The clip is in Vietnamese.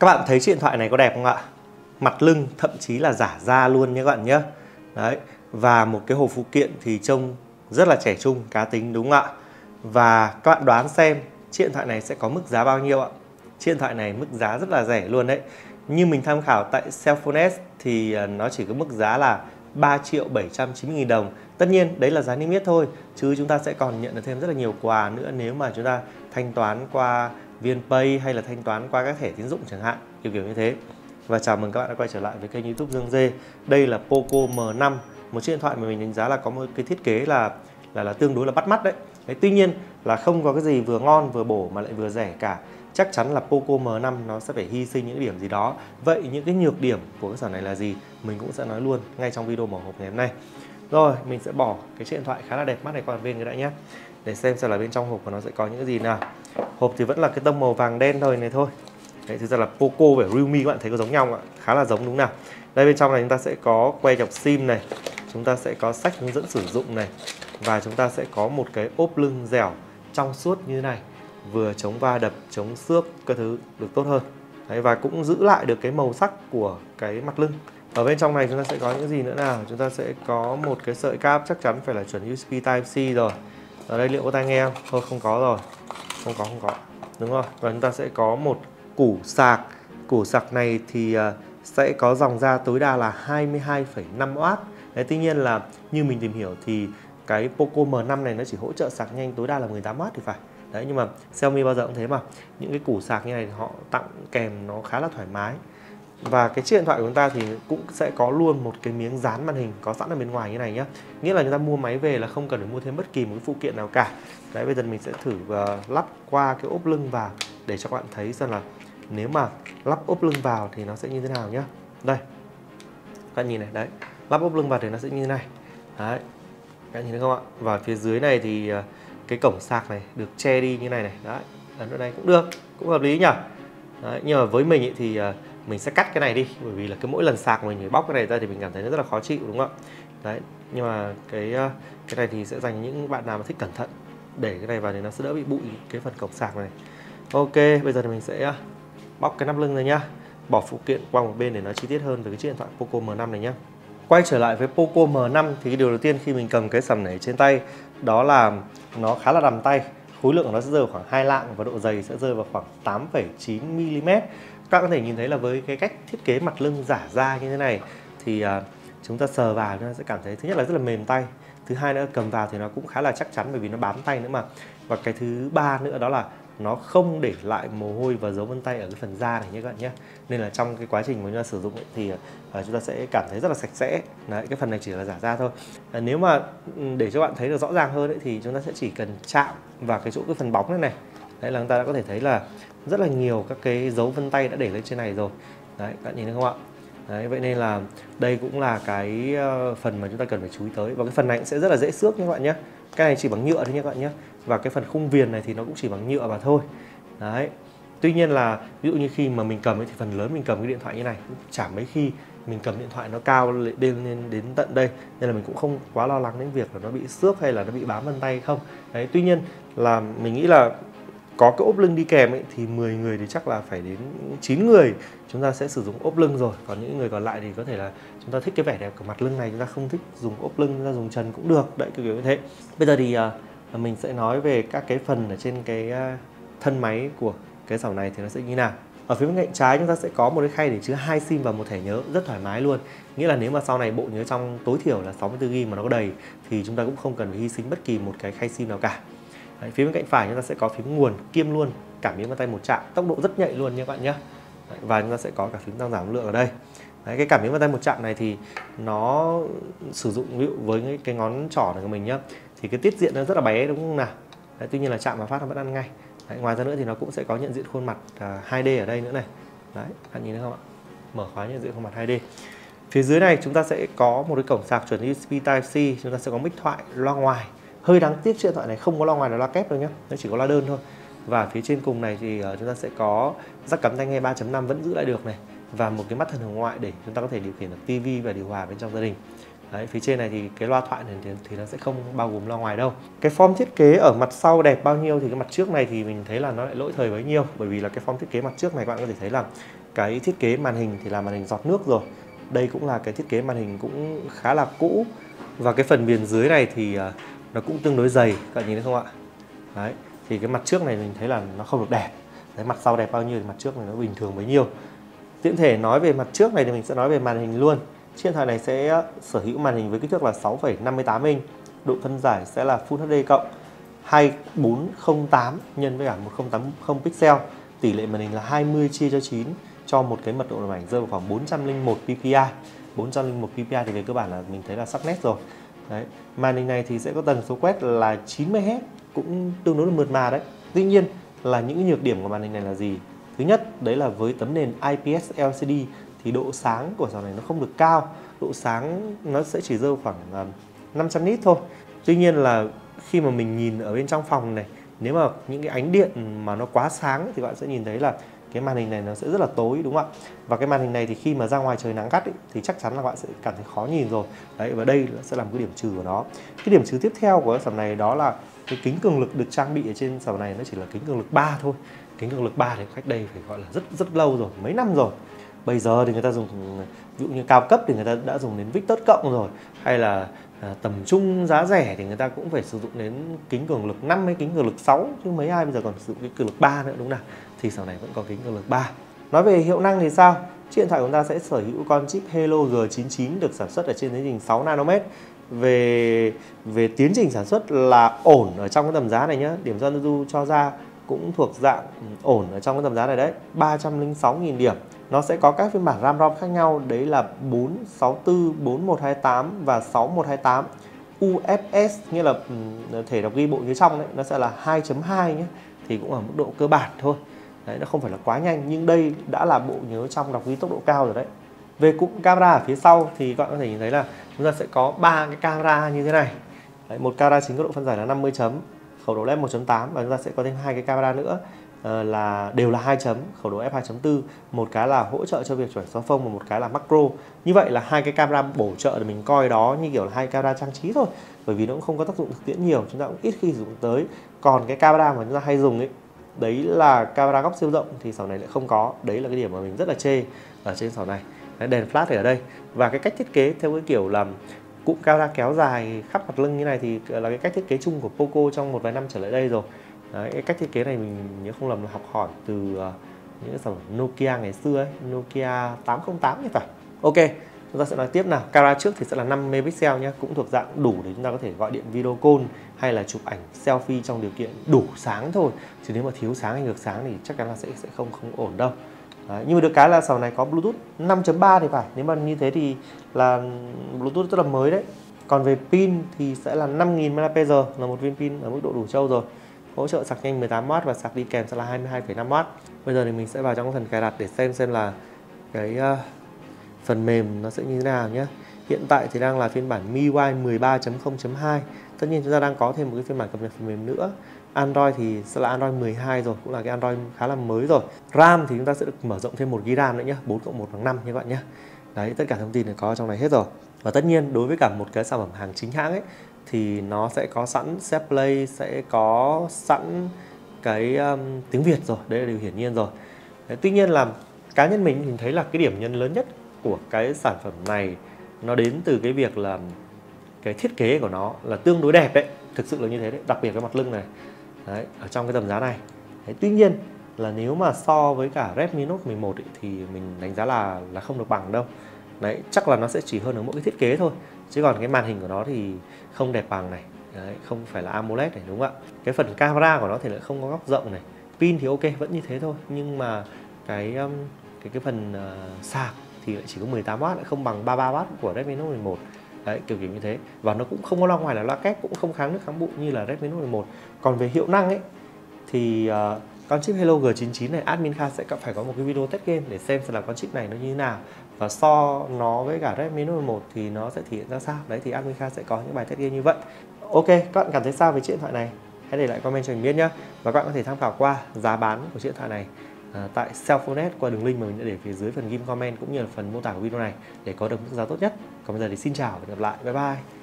Các bạn thấy chiếc điện thoại này có đẹp không ạ? Mặt lưng thậm chí là giả da luôn nhé các bạn nhé. Đấy, và một cái hộp phụ kiện thì trông rất là trẻ trung, cá tính đúng không ạ? Và các bạn đoán xem chiếc điện thoại này sẽ có mức giá bao nhiêu ạ? Chiếc điện thoại này mức giá rất là rẻ luôn đấy. Như mình tham khảo tại Cellphone S thì à, nó chỉ có mức giá là 3 triệu 790 nghìn đồng. Tất nhiên đấy là giá niêm yết thôi, chứ chúng ta sẽ còn nhận được thêm rất là nhiều quà nữa nếu mà chúng ta thanh toán qua VNPay hay là thanh toán qua các thẻ tín dụng chẳng hạn, kiểu kiểu như thế. Và chào mừng các bạn đã quay trở lại với kênh YouTube Dương Dê. Đây là Poco M5, một chiếc điện thoại mà mình đánh giá là có một cái thiết kế là là là tương đối là bắt mắt đấy. đấy. Tuy nhiên là không có cái gì vừa ngon vừa bổ mà lại vừa rẻ cả chắc chắn là Poco M5 nó sẽ phải hy sinh những điểm gì đó. Vậy những cái nhược điểm của cái sản này là gì? Mình cũng sẽ nói luôn ngay trong video mở hộp ngày hôm nay. Rồi, mình sẽ bỏ cái chiếc điện thoại khá là đẹp mắt này qua bên cái đã nhé. Để xem xem là bên trong hộp của nó sẽ có những cái gì nào. Hộp thì vẫn là cái tông màu vàng đen thôi này thôi. Đấy, thực ra là Poco và Realme các bạn thấy có giống nhau không ạ? Khá là giống đúng nào. Đây bên trong này chúng ta sẽ có que chọc sim này, chúng ta sẽ có sách hướng dẫn sử dụng này và chúng ta sẽ có một cái ốp lưng dẻo trong suốt như thế này vừa chống va đập chống xước các thứ được tốt hơn Đấy, và cũng giữ lại được cái màu sắc của cái mặt lưng ở bên trong này chúng ta sẽ có những gì nữa nào chúng ta sẽ có một cái sợi cáp chắc chắn phải là chuẩn USB Type C rồi ở đây liệu có tai nghe không thôi không có rồi không có không có. Đúng rồi. Và chúng ta sẽ có một củ sạc. Củ sạc này thì à, sẽ có dòng ra tối đa là 22,5W Đấy, tuy nhiên là như mình tìm hiểu thì cái Poco M5 này nó chỉ hỗ trợ sạc nhanh tối đa là 18W thì phải. Đấy nhưng mà Xiaomi bao giờ cũng thế mà. Những cái củ sạc như này họ tặng kèm nó khá là thoải mái và cái chiếc điện thoại của chúng ta thì cũng sẽ có luôn một cái miếng dán màn hình có sẵn ở bên ngoài như này nhá. Nghĩa là chúng ta mua máy về là không cần phải mua thêm bất kỳ một cái phụ kiện nào cả. Đấy bây giờ mình sẽ thử uh, lắp qua cái ốp lưng vào để cho các bạn thấy xem là nếu mà lắp ốp lưng vào thì nó sẽ như thế nào nhá. Đây các bạn nhìn này đấy lắp ốp lưng vào thì nó sẽ như thế này. Đấy các bạn nhìn thấy không ạ? Và phía dưới này thì uh, cái cổng sạc này được che đi như này này. Đấy ấn vào đây cũng được cũng hợp lý nhỉ? Đấy, nhưng mà với mình ý, thì uh, mình sẽ cắt cái này đi bởi vì là cái mỗi lần sạc mình phải bóc cái này ra thì mình cảm thấy nó rất là khó chịu đúng không ạ? Đấy nhưng mà cái ờ, cái này thì sẽ dành những bạn nào mà thích cẩn thận để cái này vào thì nó sẽ đỡ bị bụi cái phần cổng sạc này. Ok bây giờ thì mình sẽ ờ, bóc cái nắp lưng này nhá. Bỏ phụ kiện qua một bên để nó chi tiết hơn về cái chiếc điện thoại Poco M5 này nhé Quay trở lại với Poco M5 thì cái điều đầu tiên khi mình cầm cái sầm này trên tay đó là nó khá là đầm tay khối lượng của nó sẽ rơi vào khoảng 2 lạng và độ dày sẽ rơi vào khoảng 8,9 mm các bạn có thể nhìn thấy là với cái cách thiết kế mặt lưng giả da như thế này thì à, chúng ta sờ vào chúng ta sẽ cảm thấy thứ nhất là rất là mềm tay thứ hai nữa cầm vào thì nó cũng khá là chắc chắn bởi vì nó bám tay nữa mà. Và cái thứ ba nữa đó là nó không để lại mồ hôi và dấu vân tay ở cái phần da này nhé các bạn nhé. Nên là trong cái quá trình mà chúng ta sử dụng ấy, thì uh, chúng ta sẽ cảm thấy rất là sạch sẽ. Đấy, cái phần này chỉ là giả da thôi. Uh, nếu mà ừ, để cho bạn thấy được rõ ràng hơn ấy, thì chúng ta sẽ chỉ cần chạm vào cái chỗ cái phần bóng này này đấy là chúng ta đã có thể thấy là rất là nhiều các cái dấu vân tay đã để lên trên này rồi. Đấy các bạn nhìn thấy không ạ? Đấy, vậy nên là đây cũng là cái ờ, phần mà chúng ta cần phải chú ý tới. Và cái phần này cũng sẽ rất là dễ xước nha các bạn nhé. Cái này chỉ bằng nhựa thôi nha các bạn nhé. Và cái phần khung viền này thì nó cũng chỉ bằng nhựa mà thôi. Đấy tuy nhiên là ví dụ như khi mà mình cầm ấy, thì phần lớn mình cầm cái điện thoại như này chả mấy khi mình cầm điện thoại nó cao lên đến, đến tận đây nên là mình cũng không quá lo lắng đến việc là nó bị xước hay là nó bị bám vân tay không. Đấy tuy nhiên là mình nghĩ là có cái ốp lưng đi kèm ấy, thì 10 người thì chắc là phải đến 9 người chúng ta sẽ sử dụng ốp lưng rồi. Còn những người còn lại thì có thể là chúng ta thích cái vẻ đẹp của mặt lưng này chúng ta không thích dùng ốp lưng chúng ta dùng trần cũng được. Đấy kiểu như thế. Bây giờ thì uh, mình sẽ nói về các cái phần ở trên cái uh, thân máy của cái dòng này thì nó sẽ như nào. Ở phía bên cạnh trái chúng ta sẽ có một cái khay để chứa hai sim và một thẻ nhớ rất thoải mái luôn. Nghĩa là nếu mà sau này bộ nhớ trong tối thiểu là 64 GB mà nó có đầy thì chúng ta cũng không cần phải hy sinh bất kỳ một cái khay sim nào cả. Đấy, phía bên cạnh phải chúng ta sẽ có phím nguồn kiêm luôn cảm biến bàn tay một chạm tốc độ rất nhạy luôn nha các bạn nhé và chúng ta sẽ có cả phím tăng giảm lượng ở đây. Đấy, cái cảm biến bàn tay một chạm này thì nó sử dụng ví dụ với cái, ngón trỏ này của mình nhá thì cái tiết diện nó rất là bé đúng không nào? Đấy, tuy nhiên là chạm vào phát nó vẫn ăn ngay. Đấy, ngoài ra nữa thì nó cũng sẽ có nhận diện khuôn mặt à, uh, 2D ở đây nữa này. Đấy, bạn nhìn thấy không ạ? Mở khóa nhận diện khuôn mặt 2D phía dưới này chúng ta sẽ có một cái cổng sạc chuẩn USB Type C chúng ta sẽ có mic thoại loa ngoài hơi đáng tiếc chiếc điện thoại này không có loa ngoài là loa kép đâu nhé nó chỉ có loa đơn thôi. Và phía trên cùng này thì ờ, chúng ta sẽ có jack cắm tai nghe 3.5 vẫn giữ lại được này. Và một cái mắt thần hồng ngoại để chúng ta có thể điều khiển được tivi và điều hòa bên trong gia đình. Đấy, phía trên này thì cái loa thoại này thì, thì nó sẽ không bao gồm loa ngoài đâu. Cái form thiết kế ở mặt sau đẹp bao nhiêu thì cái mặt trước này thì mình thấy là nó lại lỗi thời bấy nhiêu. Bởi vì là cái form thiết kế mặt trước này các bạn có thể thấy là cái thiết kế màn hình thì là màn hình giọt nước rồi. Đây cũng là cái thiết kế màn hình cũng khá là cũ. Và cái phần miền dưới này thì ờ, nó cũng tương đối dày các bạn nhìn thấy không ạ? Đấy thì cái mặt trước này mình thấy là nó không được đẹp. Đấy mặt sau đẹp bao nhiêu thì mặt trước này nó bình thường bấy nhiêu. Tiện thể nói về mặt trước này thì mình sẽ nói về màn hình luôn. Chiếc điện thoại này sẽ ờ, sở hữu màn hình với kích thước là 6,58 inch độ phân giải sẽ là Full HD cộng 2408 nhân với cả 1080 pixel. Tỷ lệ màn hình là 20 chia cho 9 cho một cái mật độ làm ảnh rơi vào khoảng 401 ppi. 401 ppi thì về cơ bản là mình thấy là sắc nét rồi đấy màn hình này thì sẽ có tần số quét là 90 Hz cũng tương đối là mượt mà đấy. Tuy nhiên là những nhược điểm của màn hình này là gì? Thứ nhất, đấy là với tấm nền IPS LCD thì độ sáng của dòng này nó không được cao. Độ sáng nó sẽ chỉ rơi khoảng ờ, 500 nit thôi. Tuy nhiên là khi mà mình nhìn ở bên trong phòng này, nếu mà những cái ánh điện mà nó quá sáng thì bạn sẽ nhìn thấy là cái màn hình này nó sẽ rất là tối đúng không ạ? Và cái màn hình này thì khi mà ra ngoài trời nắng gắt ý, thì chắc chắn là bạn sẽ cảm thấy khó nhìn rồi. Đấy và đây sẽ là một cái điểm trừ của nó. Cái điểm trừ tiếp theo của sản này đó là cái kính cường lực được trang bị ở trên sản này nó chỉ là kính cường lực 3 thôi. Kính cường lực 3 thì cách đây phải gọi là rất rất lâu rồi mấy năm rồi. Bây giờ thì người ta dùng ví dụ như cao cấp thì người ta đã dùng đến Victor cộng rồi hay là à, tầm trung giá rẻ thì người ta cũng phải sử dụng đến kính cường lực 5 hay kính cường lực 6 chứ mấy ai bây giờ còn sử dụng cái cường lực 3 nữa đúng không nào? Thì sau này vẫn có kính cường lực 3 nói về hiệu năng thì sao? Chiếc điện thoại của chúng ta sẽ sở hữu con chip Helio G99 được sản xuất ở trên tiến trình 6 nanomet. Về về tiến trình sản xuất là ổn ở trong cái tầm giá này nhé điểm doanh Du cho ra cũng thuộc dạng ổn ở trong cái tầm giá này đấy. 306.000 điểm. Nó sẽ có các phiên bản RAM ROM khác nhau. Đấy là 464, 4128 và 6128 UFS nghĩa là ừ, thể đọc ghi bộ nhớ trong đấy nó sẽ là 2.2 nhé thì cũng ở mức độ cơ bản thôi đấy nó không phải là quá nhanh nhưng đây đã là bộ nhớ trong đọc ghi tốc độ cao rồi đấy. Về cụm camera ở phía sau thì các bạn có thể nhìn thấy là chúng ta sẽ có ba cái camera như thế này. Đấy, một camera chính có độ phân giải là 50 chấm khẩu độ led 1.8 và chúng ta sẽ có thêm hai cái camera nữa uh, là đều là hai chấm khẩu độ f 2.4 một cái là hỗ trợ cho việc chuẩn xóa phông và một cái là macro. Như vậy là hai cái camera bổ trợ để mình coi đó như kiểu là hai camera trang trí thôi bởi vì nó cũng không có tác dụng thực tiễn nhiều chúng ta cũng ít khi dùng tới. Còn cái camera mà chúng ta hay dùng ấy đấy là camera góc siêu rộng thì sỏ này lại không có. Đấy là cái điểm mà mình rất là chê ở trên sỏ này. Đấy, đèn flash thì ở đây. Và cái cách thiết kế theo cái kiểu là cụm camera kéo dài khắp mặt lưng như này thì là cái cách thiết kế chung của Poco trong một vài năm trở lại đây rồi. Đấy, cái cách thiết kế này mình nhớ không lầm là học hỏi từ ờ, những sản phẩm Nokia ngày xưa ấy, Nokia 808 thì phải. Ok chúng ta sẽ nói tiếp nào. Camera trước thì sẽ là 5 megapixel nhé cũng thuộc dạng đủ để chúng ta có thể gọi điện video call hay là chụp ảnh selfie trong điều kiện đủ sáng thôi. Chứ nếu mà thiếu sáng hay ngược sáng thì chắc chắn là sẽ sẽ không không ổn đâu. Đấy, nhưng mà được cái là sau này có Bluetooth 5.3 thì phải. Nếu mà như thế thì là Bluetooth rất là mới đấy. Còn về pin thì sẽ là 5.000 mAh là một viên pin ở mức độ đủ trâu rồi. Hỗ trợ sạc nhanh 18W và sạc đi kèm sẽ là 22,5W bây giờ thì mình sẽ vào trong phần cài đặt để xem xem là cái uh, phần mềm nó sẽ như thế nào nhé hiện tại thì đang là phiên bản MIUI 13.0.2 tất nhiên chúng ta đang có thêm một cái phiên bản cập nhật phần mềm nữa. Android thì sẽ là Android 12 rồi cũng là cái Android khá là mới rồi. RAM thì chúng ta sẽ được mở rộng thêm một GB RAM nữa nhé 4 cộng 1 bằng 5 như bạn nhé đấy tất cả thông tin này có trong này hết rồi. Và tất nhiên đối với cả một cái sản phẩm hàng chính hãng ấy thì nó sẽ có sẵn set play sẽ có sẵn cái um, tiếng Việt rồi đấy là điều hiển nhiên rồi. Đấy, tuy nhiên là cá nhân mình mình thấy là cái điểm nhân lớn nhất của cái sản phẩm này nó đến từ cái việc là cái thiết kế của nó là tương đối đẹp đấy thực sự là như thế đấy đặc biệt cái mặt lưng này. Đấy, ở trong cái tầm giá này. Đấy, tuy nhiên là nếu mà so với cả Redmi Note 11 ấy, thì mình đánh giá là là không được bằng đâu. Đấy chắc là nó sẽ chỉ hơn ở mỗi cái thiết kế thôi chứ còn cái màn hình của nó thì không đẹp bằng này. Đấy, không phải là AMOLED này đúng không ạ? Cái phần camera của nó thì lại không có góc rộng này. Pin thì ok vẫn như thế thôi nhưng mà cái um, cái cái phần uh, sạc thì lại chỉ có 18W lại không bằng 33W của Redmi Note 11 đấy kiểu kiểu như thế. Và nó cũng không có loa ngoài là loa kép cũng không kháng nước kháng bụi như là Redmi Note 11 còn về hiệu năng ấy thì uh, con chip Hello G99 này admin Kha sẽ phải có một cái video test game để xem xem là con chip này nó như thế nào. Và so nó với cả Redmi Note 11 thì nó sẽ thể hiện ra sao. Đấy thì admin Kha sẽ có những bài test game như vậy. Ok các bạn cảm thấy sao về chiếc điện thoại này? Hãy để lại comment cho mình biết nhé và các bạn có thể tham khảo qua giá bán của chiếc điện thoại này à, tại Cellphone.net qua đường link mà mình đã để phía dưới phần ghim comment cũng như là phần mô tả của video này để có được mức giá tốt nhất. Còn bây giờ thì xin chào và hẹn gặp lại. Bye bye.